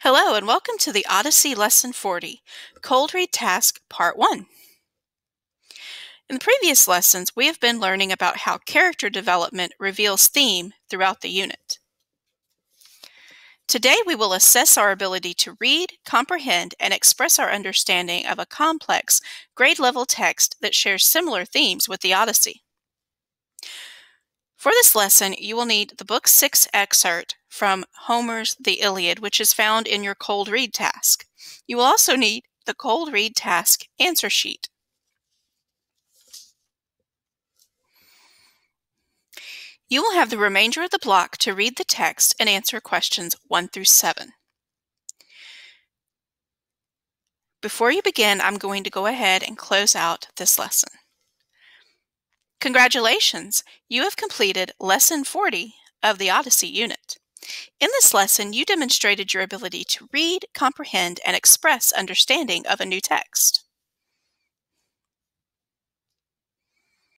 Hello and welcome to the Odyssey Lesson 40, Cold Read Task Part 1. In the previous lessons, we have been learning about how character development reveals theme throughout the unit. Today we will assess our ability to read, comprehend, and express our understanding of a complex, grade-level text that shares similar themes with the Odyssey. For this lesson, you will need the Book 6 excerpt from Homer's The Iliad, which is found in your cold read task. You will also need the cold read task answer sheet. You will have the remainder of the block to read the text and answer questions 1 through 7. Before you begin, I'm going to go ahead and close out this lesson. Congratulations! You have completed Lesson 40 of the Odyssey unit. In this lesson, you demonstrated your ability to read, comprehend, and express understanding of a new text.